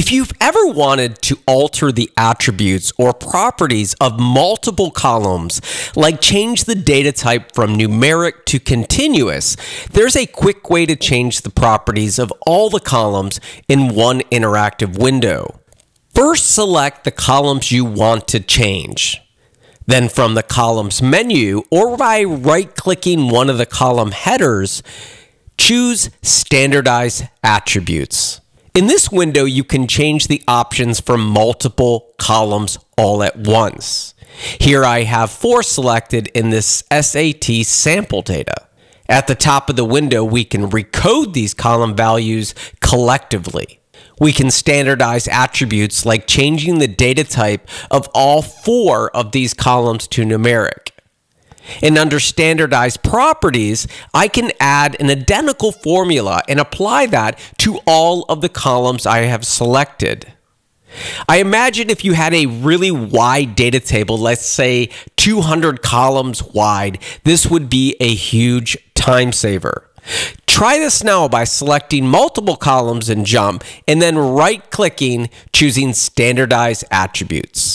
If you've ever wanted to alter the attributes or properties of multiple columns, like change the data type from numeric to continuous, there's a quick way to change the properties of all the columns in one interactive window. First, select the columns you want to change. Then from the columns menu, or by right-clicking one of the column headers, choose Standardize Attributes. In this window, you can change the options for multiple columns all at once. Here I have four selected in this SAT sample data. At the top of the window, we can recode these column values collectively. We can standardize attributes like changing the data type of all four of these columns to numeric. And under standardized properties, I can add an identical formula and apply that to all of the columns I have selected. I imagine if you had a really wide data table, let's say 200 columns wide, this would be a huge time saver. Try this now by selecting multiple columns in JMP and then right clicking, choosing standardize attributes.